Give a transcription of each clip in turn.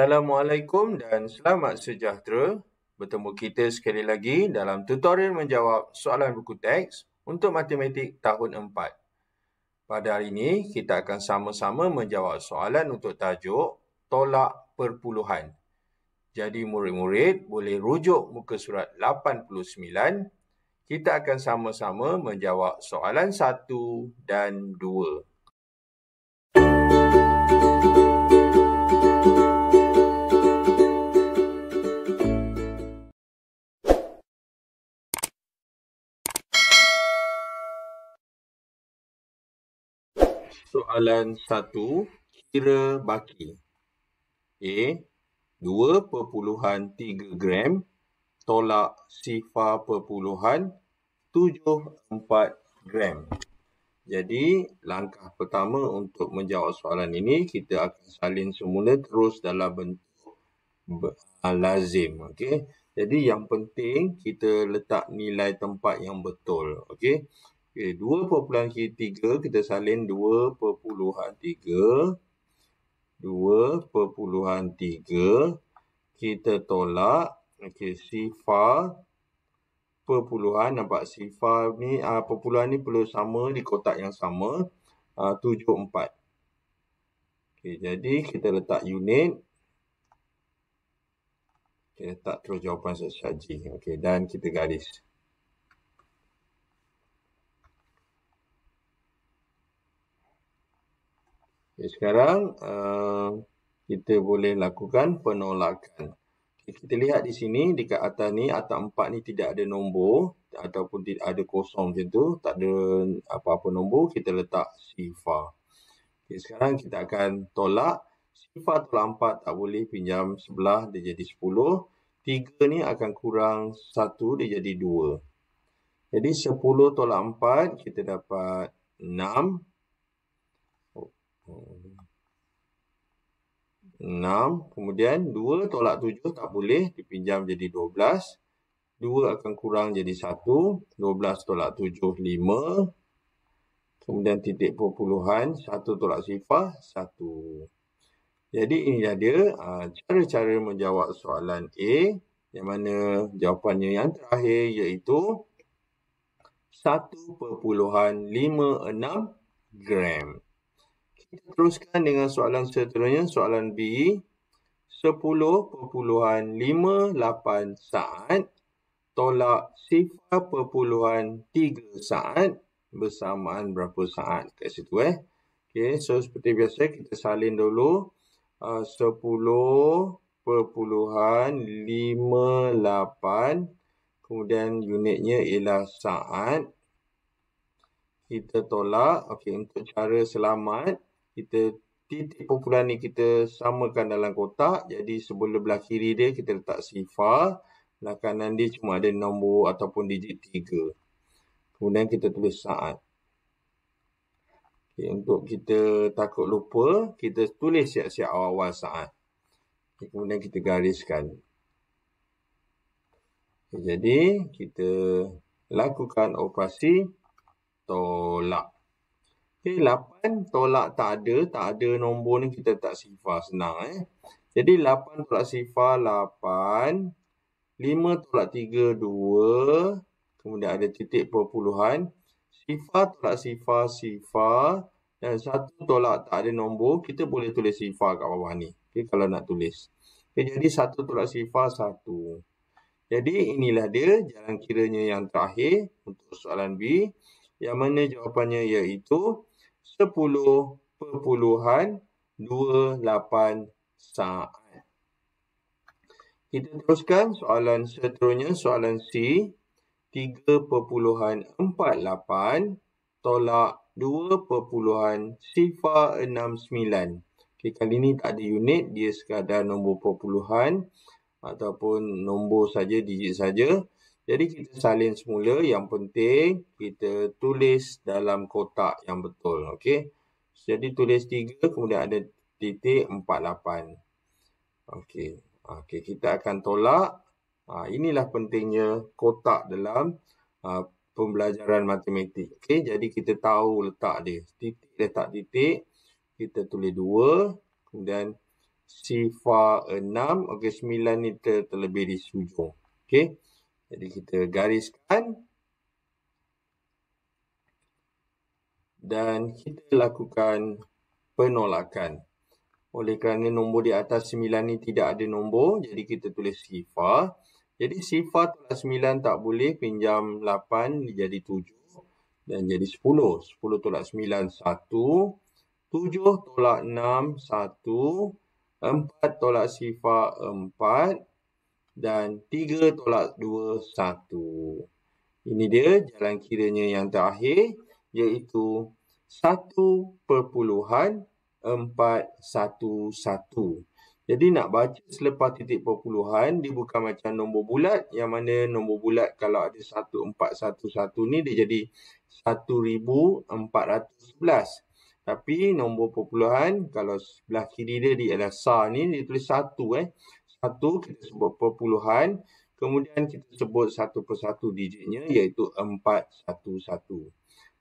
Assalamualaikum dan selamat sejahtera. Bertemu kita sekali lagi dalam tutorial menjawab soalan buku teks untuk matematik tahun 4. Pada hari ini, kita akan sama-sama menjawab soalan untuk tajuk tolak perpuluhan. Jadi murid-murid boleh rujuk muka surat 89. Kita akan sama-sama menjawab soalan 1 dan 2. Soalan 1. Kira baki. A. 2.3 gram tolak sifar perpuluhan 74 gram. Jadi, langkah pertama untuk menjawab soalan ini, kita akan salin semula terus dalam bentuk lazim. Okay? Jadi, yang penting kita letak nilai tempat yang betul. Okey, 2.3 kita salin 2.3. 2.3 kita tolak okey sifar perpuluhan nampak sifar ni uh, perpuluhan ni perlu sama di kotak yang sama uh, 74. Okey, jadi kita letak unit kita letak terus jawapan sesaji. Okey, dan kita garis. Okay, sekarang uh, kita boleh lakukan penolakan. Okay, kita lihat di sini dekat atas ni atas 4 ni tidak ada nombor ataupun tidak ada kosong macam tu, tak ada apa-apa nombor, kita letak sifar. Okay, sekarang kita akan tolak sifar tolak 4 tak boleh pinjam sebelah dia jadi 10. 3 ni akan kurang 1 dia jadi 2. Jadi 10 tolak 4 kita dapat 6 6. Kemudian 2 tolak 7 tak boleh. Dipinjam jadi 12. 2 akan kurang jadi 1. 12 tolak 7, 5. Kemudian titik perpuluhan. 1 tolak sifar, 1. Jadi ini dia ah, cara-cara menjawab soalan A. Yang mana jawapannya yang terakhir iaitu 1.56 gram. Kita teruskan dengan soalan seterusnya, soalan B. 10.58 saat tolak 0.3 saat bersamaan berapa saat kat situ eh. Okay, so seperti biasa kita salin dulu uh, 10.58 kemudian unitnya ialah saat kita tolak okay, untuk cara selamat kita titik perpuluhan ni kita samakan dalam kotak. Jadi sebelah belah kiri dia kita letak sifar. Belah kanan dia cuma ada nombor ataupun digit 3. Kemudian kita tulis saat. Okay, untuk kita takut lupa, kita tulis siap-siap awal-awal saat. Okay, kemudian kita gariskan. Okay, jadi kita lakukan operasi tolak. Okey, 8 tolak tak ada. Tak ada nombor ni kita tak sifar. Senang eh. Jadi 8 tolak sifar 8. 5 tolak 3 2. Kemudian ada titik perpuluhan. Sifar tolak sifar sifar. Dan 1 tolak tak ada nombor. Kita boleh tulis sifar kat bawah ni. Okey, kalau nak tulis. Okey, jadi 1 tolak sifar 1. Jadi inilah dia jalan kiranya yang terakhir untuk soalan B. Yang mana jawapannya iaitu 10.28 saat. Kita teruskan soalan seterusnya, soalan C. 3.48 tolak 2.069. Okay, kali ini tak ada unit, dia sekadar nombor perpuluhan ataupun nombor saja, digit saja. Jadi kita salin semula. Yang penting kita tulis dalam kotak yang betul. Okey. Jadi tulis 3 kemudian ada titik 48. Okey. Okey, kita akan tolak. Ha, inilah pentingnya kotak dalam ha, pembelajaran matematik. Okey, jadi kita tahu letak dia. Titik letak titik. Kita tulis 2. Kemudian sifar 6. Okey, 9 ni ter terlebih di hujung. Okey. Jadi kita gariskan. Dan kita lakukan penolakan. Oleh kerana nombor di atas 9 ni tidak ada nombor. Jadi kita tulis sifar. Jadi sifar tolak 9 tak boleh. Pinjam 8 jadi 7. Dan jadi 10. 10 tolak 9, 1. 7 tolak 6, 1. 4 tolak sifar 4 dan 3 tolak 2, 1. Ini dia jalan kiranya yang terakhir iaitu 1.411. Jadi nak baca selepas titik perpuluhan dia bukan macam nombor bulat yang mana nombor bulat kalau ada 1411 ni dia jadi 1411. Tapi nombor perpuluhan kalau sebelah kiri dia di adalah sa ni dia tulis satu eh. Satu kita sebut perpuluhan. Kemudian kita sebut satu persatu digitnya iaitu empat satu satu.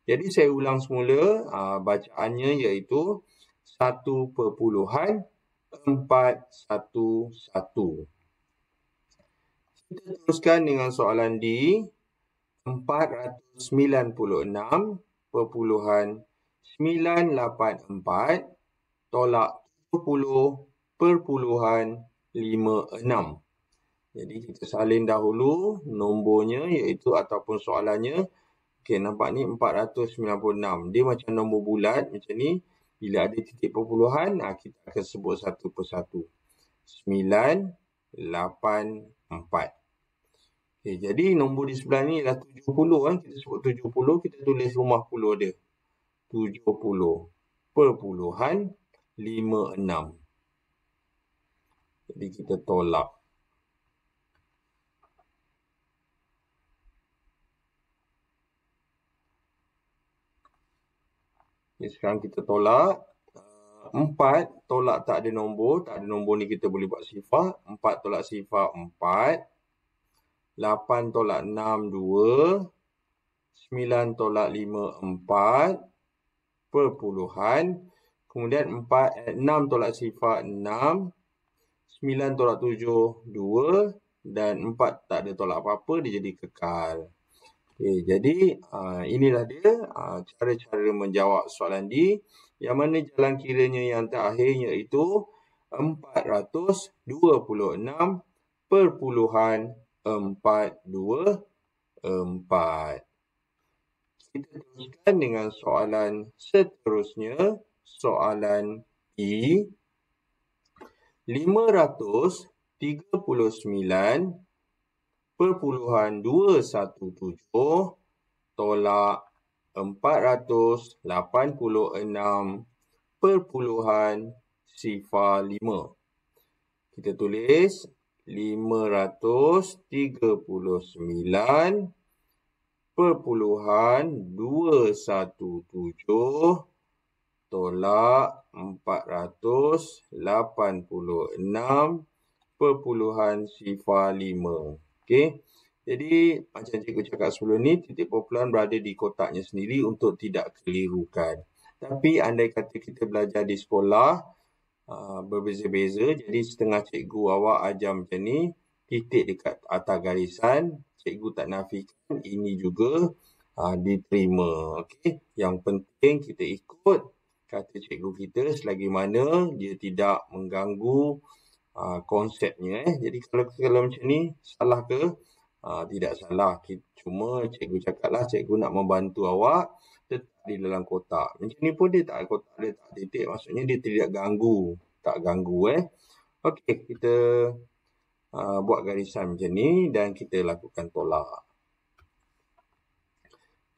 Jadi saya ulang semula aa, bacaannya iaitu satu perpuluhan empat satu satu. Kita teruskan dengan soalan di 496 perpuluhan 984 tolak 70 perpuluhan 56. Jadi kita salin dahulu nombornya iaitu ataupun soalannya. Okey nampak ni 496. Dia macam nombor bulat macam ni. Bila ada titik perpuluhan ah, kita akan sebut satu persatu. 9, 8, 4. Okay, jadi nombor di sebelah ni adalah 70 kan. Kita sebut 70. Kita tulis rumah puluh dia tujuh puluh perpuluhan lima enam. Jadi kita tolak. Jadi sekarang kita tolak. Empat tolak tak ada nombor. Tak ada nombor ni kita boleh buat sifar. Empat tolak sifar empat. Lapan tolak enam dua. Sembilan tolak lima empat perpuluhan. Kemudian 4, 6 eh, tolak sifar 6. 9 tolak 7, 2. Dan 4 tak ada tolak apa-apa, dia jadi kekal. Okay, jadi uh, inilah dia uh, cara-cara menjawab soalan D. Yang mana jalan kiranya yang terakhir iaitu 426 perpuluhan 424 kita teruskan dengan soalan seterusnya. Soalan E. 539 perpuluhan 217 tolak 486 perpuluhan sifar 5. Kita tulis 539 perpuluhan dua satu tujuh tolak empat ratus lapan puluh enam perpuluhan sifar lima. Okey. Jadi macam cikgu cakap sebelum ni titik perpuluhan berada di kotaknya sendiri untuk tidak kelirukan. Tapi andai kata kita belajar di sekolah uh, berbeza-beza jadi setengah cikgu awak ajar macam ni titik dekat atas garisan cikgu tak nafikan ini juga uh, diterima. Okey, yang penting kita ikut kata cikgu kita selagi mana dia tidak mengganggu uh, konsepnya eh. Jadi kalau kalau macam ni salah ke? Uh, tidak salah. Cuma cikgu cakaplah cikgu nak membantu awak tetap di dalam kotak. Macam ni pun dia tak kotak dia tak titik maksudnya dia tidak ganggu, tak ganggu eh. Okey, kita uh, buat garisan macam ni dan kita lakukan tolak.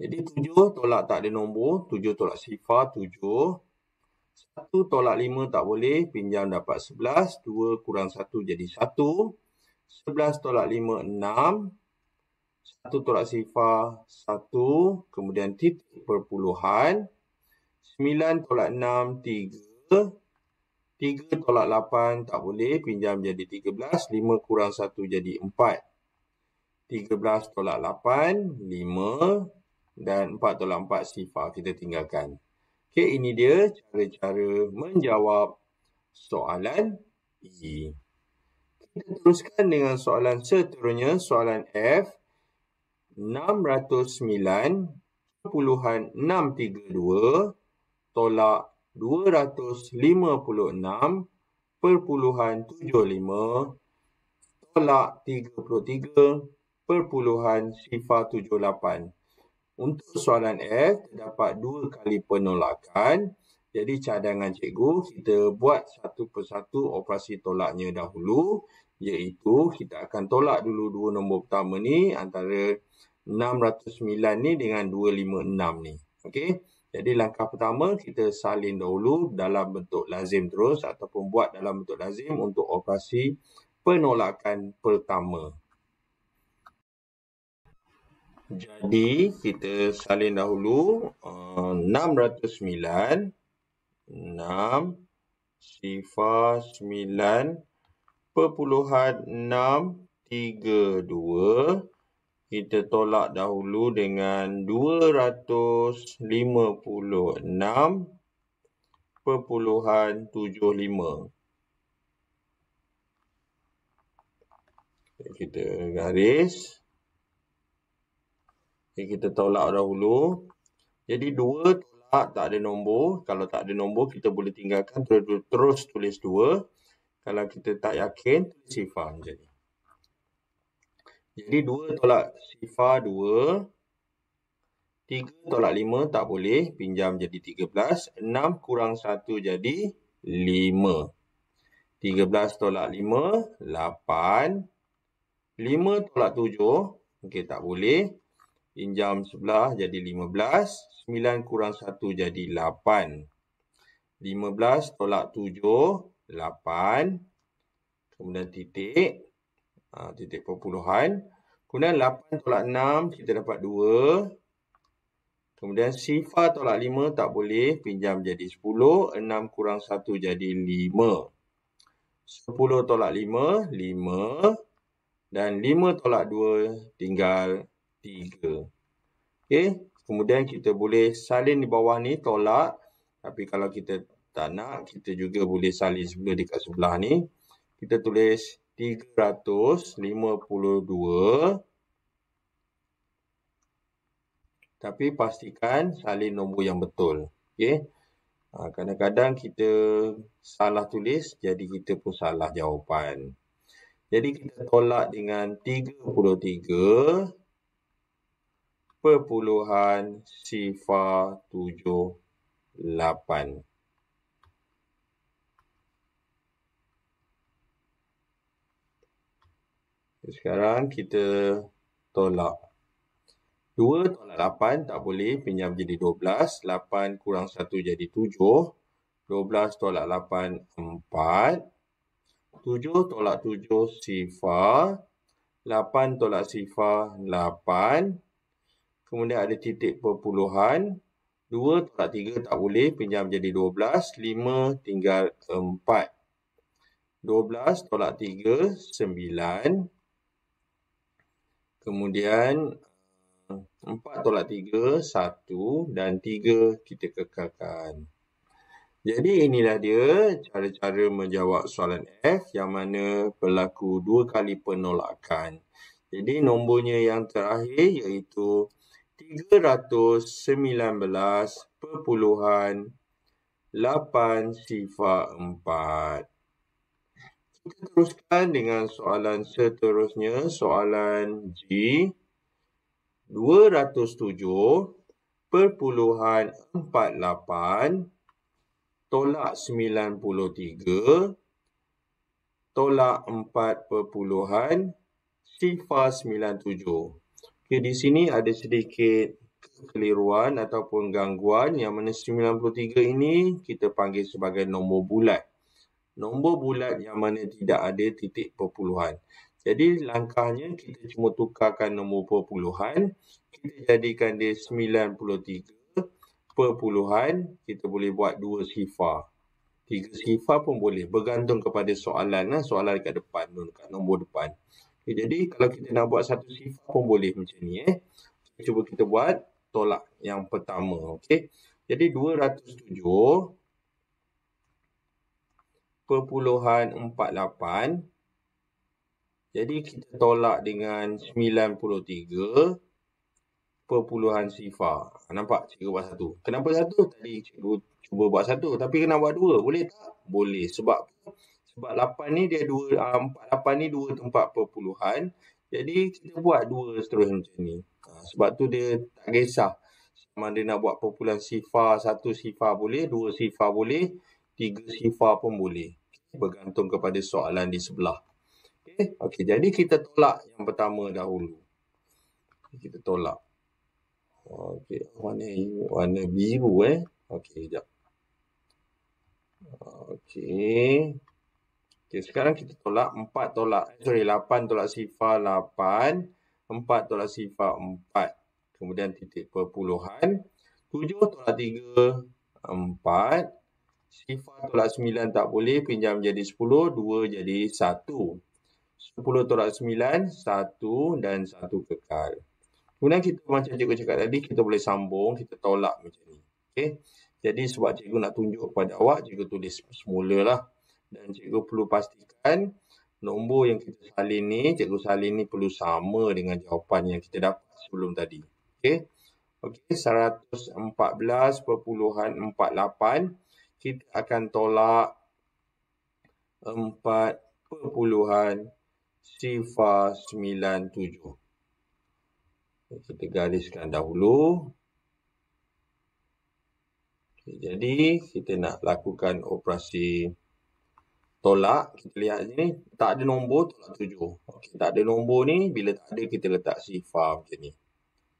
Jadi tujuh tolak tak ada nombor. Tujuh tolak sifar tujuh. Satu tolak lima tak boleh. Pinjam dapat sebelas. Dua kurang satu jadi satu. Sebelas tolak lima enam. Satu tolak sifar satu. Kemudian titik perpuluhan. Sembilan tolak enam tiga. 3 tolak 8 tak boleh. Pinjam jadi 13. 5 kurang 1 jadi 4. 13 tolak 8. 5. Dan 4 tolak 4 sifar. Kita tinggalkan. Okey, ini dia cara-cara menjawab soalan E. Kita teruskan dengan soalan seterusnya, soalan F. 609.632 tolak 256.75 tolak 33.078. Untuk soalan F, terdapat dua kali penolakan. Jadi cadangan cikgu, kita buat satu persatu operasi tolaknya dahulu. Iaitu kita akan tolak dulu dua nombor pertama ni antara 609 ni dengan 256 ni. Okey. Jadi langkah pertama kita salin dahulu dalam bentuk lazim terus ataupun buat dalam bentuk lazim untuk operasi penolakan pertama. Jadi kita salin dahulu uh, 609 6 sifar 9 perpuluhan 632 kita tolak dahulu dengan 256 perpuluhan 75. Kita garis. Kita tolak dahulu. Jadi 2 tolak tak ada nombor. Kalau tak ada nombor kita boleh tinggalkan terus, terus tulis 2. Kalau kita tak yakin, sifar jadi. Jadi 2 tolak sifar 2. 3 tolak 5 tak boleh. Pinjam jadi 13. 6 kurang 1 jadi 5. 13 tolak 5, 8. 5 tolak 7, okey tak boleh. Pinjam sebelah jadi 15. 9 kurang 1 jadi 8. 15 tolak 7, 8. Kemudian titik ha, titik perpuluhan. Kemudian 8 tolak 6 kita dapat 2. Kemudian sifar tolak 5 tak boleh pinjam jadi 10. 6 kurang 1 jadi 5. 10 tolak 5, 5. Dan 5 tolak 2 tinggal 3. Okey. Kemudian kita boleh salin di bawah ni tolak. Tapi kalau kita tak nak, kita juga boleh salin sebelah dekat sebelah ni. Kita tulis 352 tapi pastikan salin nombor yang betul okey ha, kadang-kadang kita salah tulis jadi kita pun salah jawapan jadi kita tolak dengan 33 perpuluhan sifar 78 Sekarang kita tolak. 2 tolak 8 tak boleh. Pinjam jadi 12. 8 kurang 1 jadi 7. 12 tolak 8, 4. 7 tolak 7, sifar. 8 tolak sifar, 8. Kemudian ada titik perpuluhan. 2 tolak 3 tak boleh. Pinjam jadi 12. 5 tinggal 4. 12 tolak 3, 9. Kemudian 4 tolak 3, 1 dan 3 kita kekalkan. Jadi inilah dia cara-cara menjawab soalan F yang mana berlaku dua kali penolakan. Jadi nombornya yang terakhir iaitu 319.8 sifar 4. Kita teruskan dengan soalan seterusnya, soalan G. 207.48 tolak 93 tolak 4 perpuluhan sifar 97. Okay, di sini ada sedikit kekeliruan ataupun gangguan yang mana 93 ini kita panggil sebagai nombor bulat nombor bulat yang mana tidak ada titik perpuluhan. Jadi langkahnya kita cuma tukarkan nombor perpuluhan. Kita jadikan dia 93 perpuluhan. Kita boleh buat dua sifar. Tiga sifar pun boleh. Bergantung kepada soalan. Lah. Soalan dekat depan. Dekat nombor depan. Okay, jadi kalau kita nak buat satu sifar pun boleh macam ni. Eh. Cuba kita buat tolak yang pertama. Okay. Jadi 207 perpuluhan 48. Jadi kita tolak dengan 93 perpuluhan sifar. Nampak cikgu buat satu. Kenapa satu? Tadi cikgu cuba buat satu. Tapi kena buat dua. Boleh tak? Boleh. Sebab sebab 8 ni dia dua, 48 ah, ni dua tempat perpuluhan. Jadi kita buat dua seterusnya macam ni. Ha, sebab tu dia tak kisah. Sama dia nak buat perpuluhan sifar, satu sifar boleh, dua sifar boleh, tiga sifar pun boleh. Bergantung kepada soalan di sebelah. Okay, okay jadi kita tolak yang pertama dahulu. Kita tolak. Okey, warna warna biru eh. Okey, jap. Okey. Okey, sekarang kita tolak 4 tolak sorry 8 tolak sifar 8, 4 tolak sifar 4. Kemudian titik perpuluhan 7 tolak 3 4 sifar tolak 9 tak boleh pinjam jadi 10 2 jadi 1. 10 tolak 9 1 dan 1 kekal. Kemudian kita macam cikgu cakap tadi, kita boleh sambung, kita tolak macam ni. Okay. Jadi sebab cikgu nak tunjuk kepada awak, cikgu tulis semula lah. Dan cikgu perlu pastikan nombor yang kita salin ni, cikgu salin ni perlu sama dengan jawapan yang kita dapat sebelum tadi. Okay. Okay, 114.48 kita akan tolak 4 perpuluhan sifar 97 kita gariskan dahulu. Okay, jadi kita nak lakukan operasi tolak. Kita lihat sini tak ada nombor tolak tujuh. Okay, tak ada nombor ni bila tak ada kita letak sifar macam ni.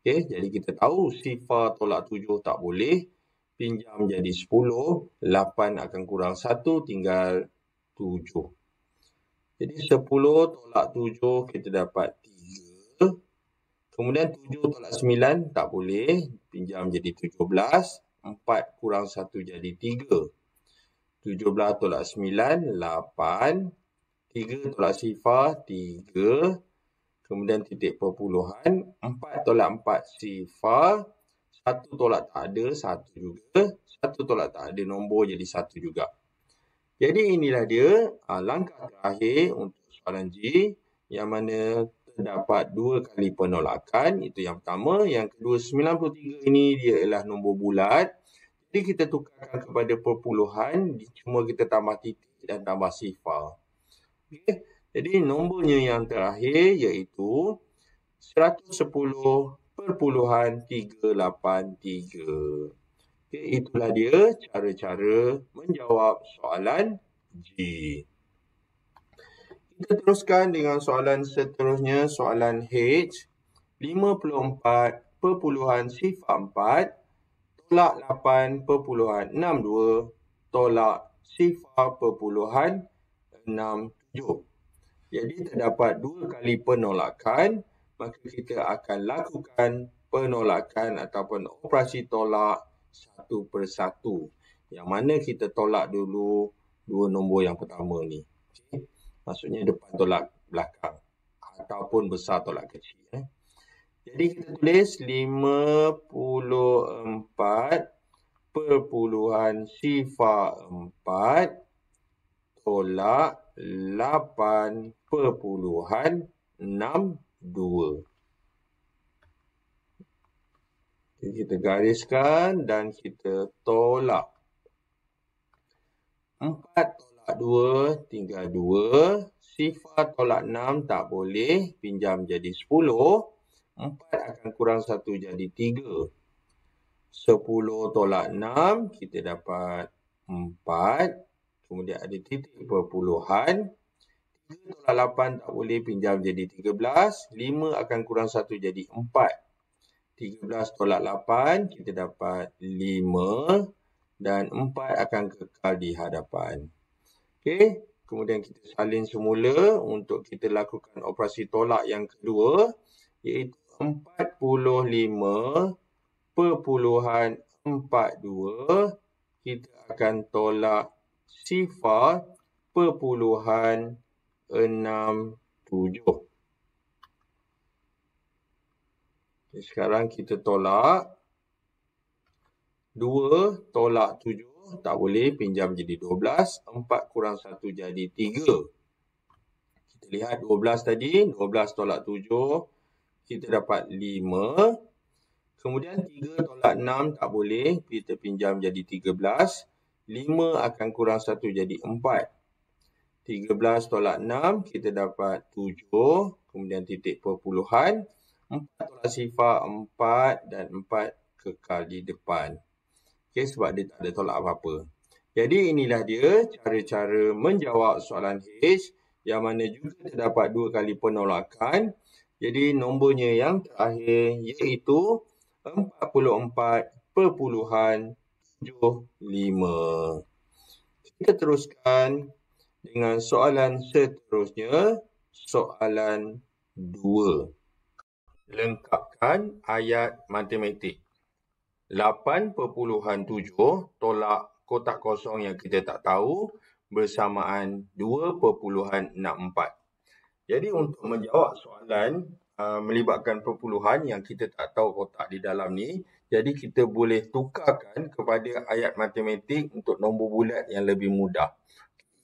Okay, jadi kita tahu sifar tolak tujuh tak boleh. Pinjam jadi sepuluh. Lapan akan kurang satu tinggal tujuh. Jadi sepuluh tolak tujuh kita dapat tiga. Kemudian 7 tolak 9 tak boleh. Pinjam jadi 17. 4 kurang 1 jadi 3. 17 tolak 9, 8. 3 tolak sifar, 3. Kemudian titik perpuluhan. 4 tolak 4 sifar. 1 tolak tak ada, 1 juga. 1 tolak tak ada, nombor jadi 1 juga. Jadi inilah dia ah, langkah terakhir untuk soalan G. Yang mana terdapat dua kali penolakan. Itu yang pertama. Yang kedua, 93 ini dia ialah nombor bulat. Jadi kita tukarkan kepada perpuluhan. Cuma kita tambah titik dan tambah sifar. Okay. Jadi nombornya yang terakhir iaitu 110 perpuluhan 383. Okay. Itulah dia cara-cara menjawab soalan G. Kita teruskan dengan soalan seterusnya, soalan H. 54 perpuluhan sifar 4 tolak 8 perpuluhan 62 tolak sifar perpuluhan 67. Jadi terdapat dua kali penolakan, maka kita akan lakukan penolakan ataupun operasi tolak satu persatu. Yang mana kita tolak dulu dua nombor yang pertama ni. Okay. Maksudnya depan tolak belakang ataupun besar tolak kecil. Eh. Jadi kita tulis 54 perpuluhan sifar 4 tolak 8 perpuluhan 62. Jadi kita gariskan dan kita tolak. 4 tolak 2 tinggal 2. Sifar tolak 6 tak boleh. Pinjam jadi 10. 4 akan kurang 1 jadi 3. 10 tolak 6 kita dapat 4. Kemudian ada titik perpuluhan. 3 tolak 8 tak boleh pinjam jadi 13. 5 akan kurang 1 jadi 4. 13 tolak 8 kita dapat 5 dan 4 akan kekal di hadapan. Okey, kemudian kita salin semula untuk kita lakukan operasi tolak yang kedua iaitu 45 perpuluhan 42 kita akan tolak sifar perpuluhan 67. Okay, sekarang kita tolak 2 tolak 7 tak boleh pinjam jadi 12. 4 kurang 1 jadi 3. Kita lihat 12 tadi. 12 tolak 7. Kita dapat 5. Kemudian 3 tolak 6 tak boleh. Kita pinjam jadi 13. 5 akan kurang 1 jadi 4. 13 tolak 6 kita dapat 7. Kemudian titik perpuluhan. 4 tolak sifar 4 dan 4 kekal di depan. Okay, sebab dia tak ada tolak apa-apa. Jadi inilah dia cara-cara menjawab soalan H yang mana juga terdapat dua kali penolakan. Jadi nombornya yang terakhir iaitu 44.75. Kita teruskan dengan soalan seterusnya. Soalan 2. Lengkapkan ayat matematik. 8.7 tolak kotak kosong yang kita tak tahu bersamaan 2.64. Jadi untuk menjawab soalan uh, melibatkan perpuluhan yang kita tak tahu kotak di dalam ni, jadi kita boleh tukarkan kepada ayat matematik untuk nombor bulat yang lebih mudah.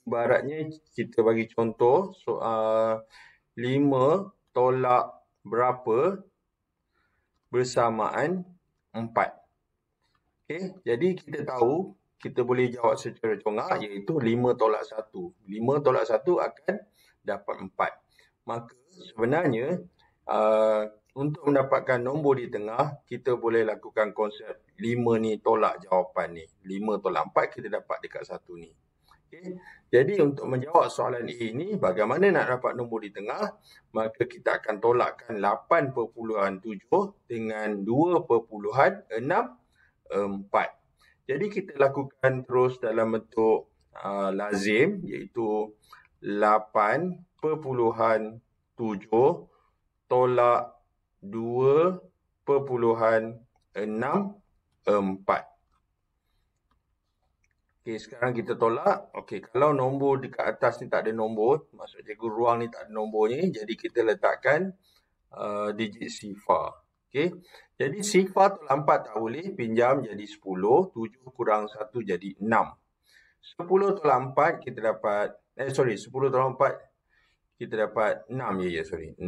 Ibaratnya kita bagi contoh soal uh, 5 tolak berapa bersamaan 4. Okay, jadi kita tahu kita boleh jawab secara congak iaitu 5 tolak 1. 5 tolak 1 akan dapat 4. Maka sebenarnya uh, untuk mendapatkan nombor di tengah, kita boleh lakukan konsep 5 ni tolak jawapan ni. 5 tolak 4 kita dapat dekat 1 ni. Okay. Jadi untuk menjawab soalan A ni, bagaimana nak dapat nombor di tengah? Maka kita akan tolakkan 8.7 dengan 2.6 empat. Jadi kita lakukan terus dalam bentuk uh, lazim iaitu 8.7 tolak 2.64. Okey, sekarang kita tolak. Okey, kalau nombor dekat atas ni tak ada nombor, maksud cikgu ruang ni tak ada nombornya, jadi kita letakkan uh, digit sifar. Okey. Jadi sifar tolak 4 tak boleh. Pinjam jadi 10. 7 kurang 1 jadi 6. 10 tolak 4 kita dapat. Eh sorry. 10 tolak 4 kita dapat 6. Ya ya sorry. 6.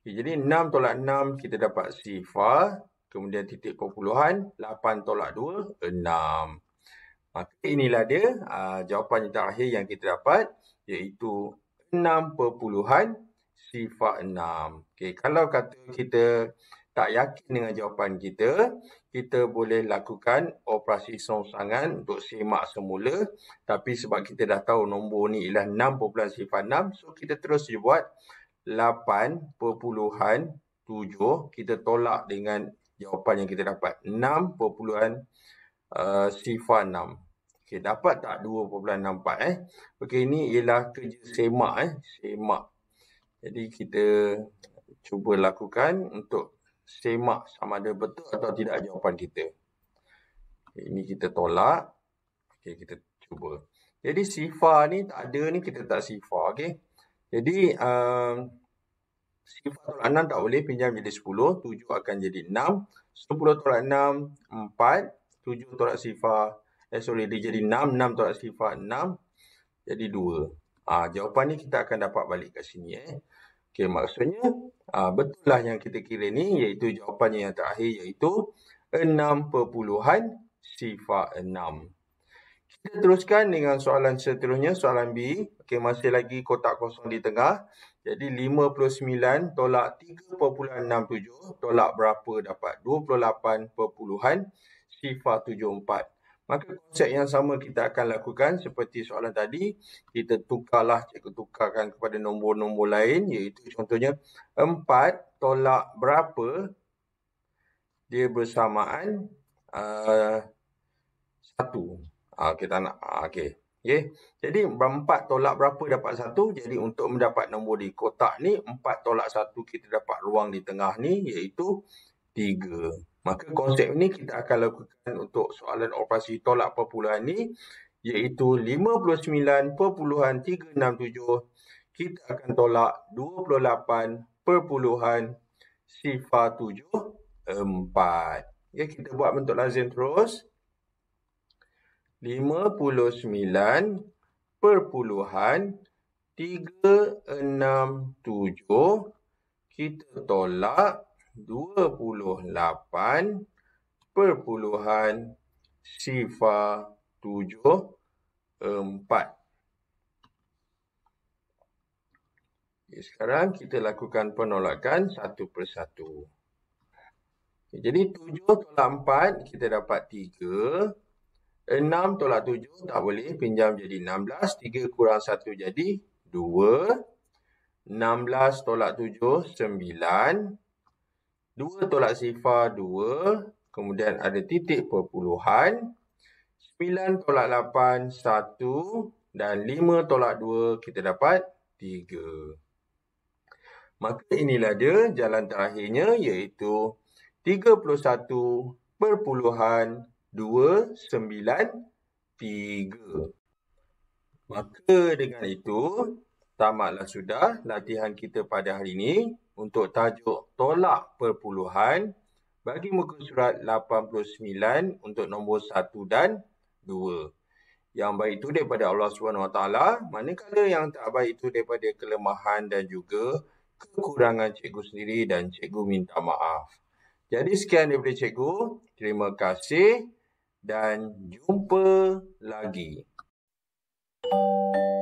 Okay, jadi 6 tolak 6 kita dapat sifar. Kemudian titik perpuluhan. 8 tolak 2. 6. Maka inilah dia uh, jawapan yang terakhir yang kita dapat. Iaitu 6 perpuluhan sifar 6. Okay, kalau kata kita tak yakin dengan jawapan kita, kita boleh lakukan operasi songsangan untuk semak semula. Tapi sebab kita dah tahu nombor ni ialah 6.6, so kita terus je buat 8.7. Kita tolak dengan jawapan yang kita dapat. 6.6. Uh, sifar 6. Okey, dapat tak 2.64 eh? Okey, ini ialah kerja semak eh. Semak. Jadi kita cuba lakukan untuk semak sama ada betul atau tidak jawapan kita. Ini kita tolak. Okay, kita cuba. Jadi sifar ni tak ada ni kita tak sifar. Okay. Jadi um, sifar tolak 6 tak boleh pinjam jadi 10. 7 akan jadi 6. 10 tolak 6, 4. 7 tolak sifar. Eh sorry dia jadi 6. 6 tolak sifar 6. Jadi 2. Ah, jawapan ni kita akan dapat balik kat sini. Eh. Okey, maksudnya uh, betul lah yang kita kira ni iaitu jawapannya yang terakhir iaitu 6 perpuluhan sifar 6. Kita teruskan dengan soalan seterusnya, soalan B. Okey, masih lagi kotak kosong di tengah. Jadi 59 tolak 3.67 tolak berapa dapat? 28 perpuluhan sifar 74. Maka konsep yang sama kita akan lakukan seperti soalan tadi. Kita tukarlah, cikgu tukarkan kepada nombor-nombor lain. Iaitu contohnya 4 tolak berapa dia bersamaan uh, 1. Uh, kita nak, uh, okay. Okay. Jadi 4 tolak berapa dapat 1. Jadi untuk mendapat nombor di kotak ni, 4 tolak 1 kita dapat ruang di tengah ni iaitu 3. Maka konsep ini kita akan lakukan untuk soalan operasi tolak perpuluhan ni iaitu 59.367 kita akan tolak 28 perpuluhan sifar 7 4. Ya, kita buat bentuk lazim terus. 59 perpuluhan 367 kita tolak 28 perpuluhan sifar 7 4. Okay, sekarang kita lakukan penolakan satu persatu. Okay, jadi 7 tolak 4 kita dapat 3. 6 tolak 7 tak boleh pinjam jadi 16. 3 kurang 1 jadi 2. 16 tolak 7 9. 2 tolak sifar 2. Kemudian ada titik perpuluhan. 9 tolak 8 1. Dan 5 tolak 2 kita dapat 3. Maka inilah dia jalan terakhirnya iaitu 31 perpuluhan dua sembilan tiga. Maka dengan itu, tamatlah sudah latihan kita pada hari ini untuk tajuk tolak perpuluhan bagi muka surat 89 untuk nombor 1 dan 2. Yang baik itu daripada Allah SWT, manakala yang tak baik itu daripada kelemahan dan juga kekurangan cikgu sendiri dan cikgu minta maaf. Jadi sekian daripada cikgu. Terima kasih dan jumpa lagi. Thank you.